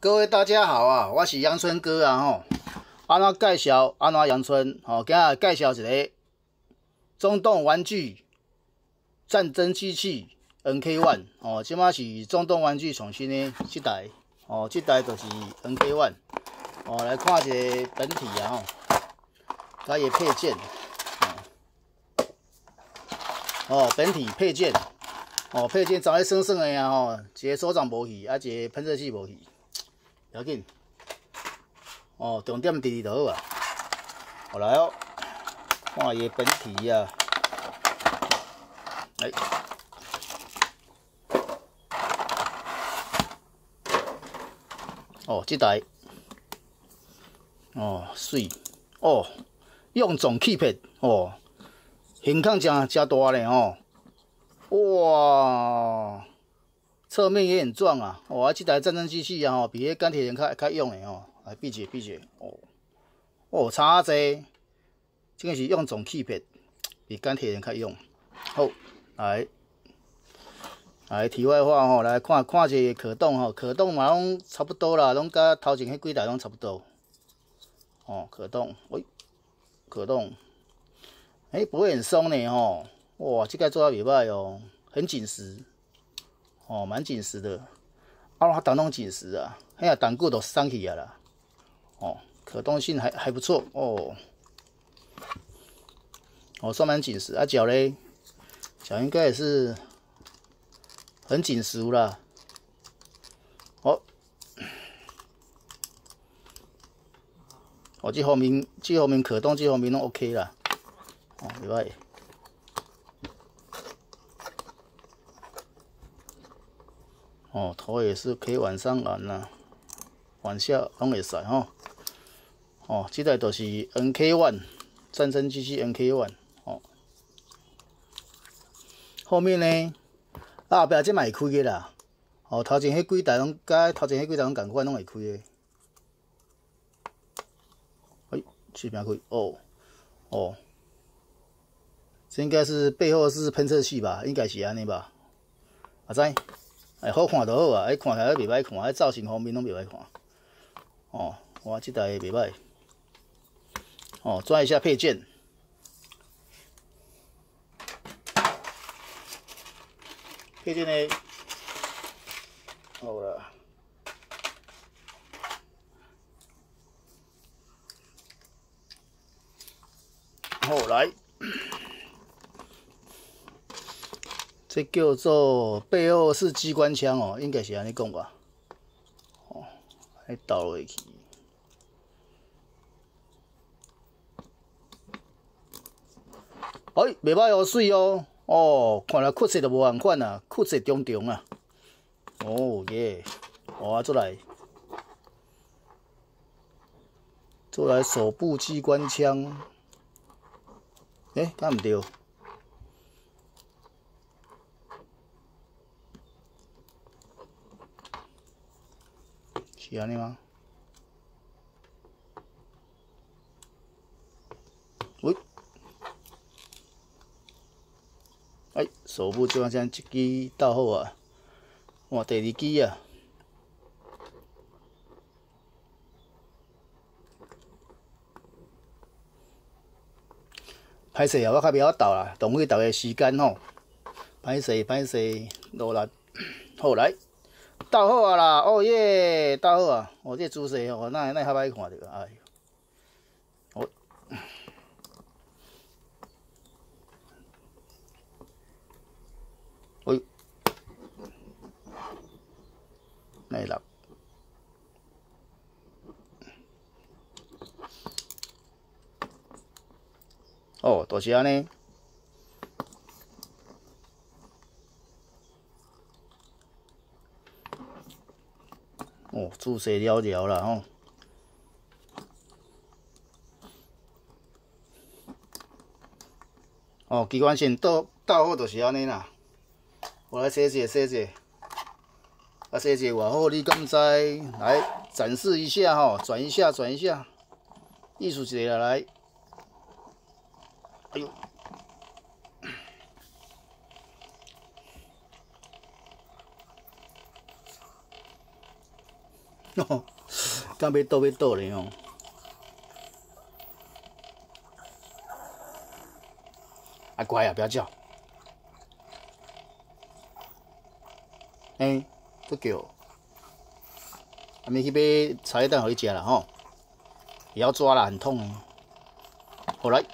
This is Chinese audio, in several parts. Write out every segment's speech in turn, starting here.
各位大家好啊，我是阳春哥啊吼。安怎介绍安怎阳春？吼，今日介绍一个中动玩具战争机器 NK One 哦，即马是中动玩具创新的这台哦，这台就是 NK One 哦，来看一下本体啊吼，它也配件。哦，本体配件。哦，配件长得生生的呀吼，一个手掌无去，啊一个喷射器无去。要紧，哦，重点伫就好啊。好来哦，看伊本体啊，来，哦，这台，哦，水，哦，用总气片，哦，形状真真大咧哦，哇！侧面也很壮啊！哇，这台战争机器啊，吼，比迄钢铁人较较用的哦。来，闭嘴闭嘴哦哦，差济，这个是用总气片，比钢铁人较用。好，来来，题外话吼，来看看这可动吼，可动嘛拢差不多啦，拢甲头前迄几台拢差不多。哦，可动，喂，可动，哎，不会很松呢吼。哇，这个做得袂歹哦，很紧实。哦，蛮紧实的，啊，它挡弄紧实啊，哎呀，挡固都上起来了，哦，可动性还还不错。哦，哦，算蛮紧实，啊脚嘞，脚应该也是很紧实啦，哦，哦，这后面这后面可动，这后面都 OK 啦，哦，另外。哦，头也是可以往上按呐，往下拢会使吼。哦，这台都是 NK One 战争机器 NK One 哦。后面呢，啊，不要这买开的啦。哦，头前迄几台拢甲头前迄几台拢共款拢会开的。哎，这边开哦哦，这应该是背后是喷射器吧？应该是安尼吧？阿仔。哎，好看就好啊！哎，看起来袂歹看，哎，造型方面拢袂歹看。哦，哇，这台袂歹。哦，转一下配件。配件呢？好了。好来。这叫做背后是机关枪哦，应该是安尼讲吧。哦，还倒落去。哎，袂歹哦，水哦。哦，看来裤色都无同款啊，裤色中中啊。哦耶，哇，出来，出来手部机关枪。哎，敢毋对？是安尼吗？喂，哎，手部就好像一支倒好啊，换第二支啊。歹势啊，我较袂晓倒啦，浪费倒个时间吼。歹势歹势，努力，好来。倒好啊啦，哦耶，倒好啊！哦，这姿势哦，那那较歹看着，哎，哦，喂，来啦，哦，多谢安尼。注射了了啦吼。哦，机关线倒倒好就是安尼啦。我来写写写写，啊写写外好，你敢知？来展示一下吼，转一下转一下，艺术一下来。哎呦！哦，刚要倒要倒咧哦。啊乖啊，不要叫。哎，不叫。还没去买茶叶蛋回家了吼，也要抓了，很痛。好来。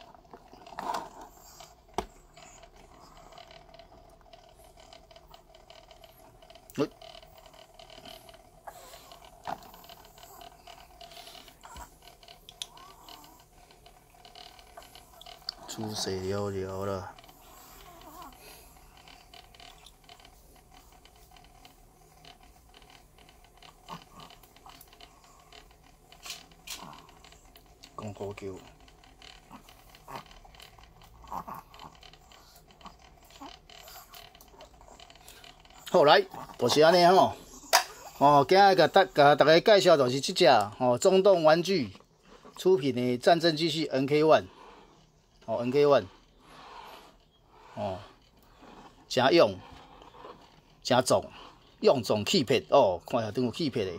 出水了了了，公好球。好来，就是安尼吼。哦，今日甲大甲大家介绍就是这只哦，中动玩具出品的战争机器 NK One。哦，NK One，哦，真用，真重，用重气片哦，看下都有气片的，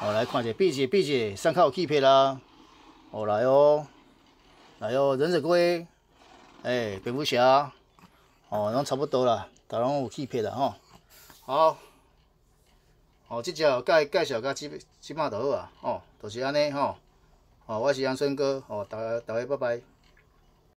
哦，来看下，闭起闭起，上靠有气片啦，哦来哦，来哦，忍者龟，哎，蝙蝠侠，哦，拢差不多啦，都拢有气片啦吼，好，哦，这只介介绍甲基基本就好啊，哦，就是安尼吼，哦，我是杨春哥，哦，大家大家拜拜。